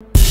you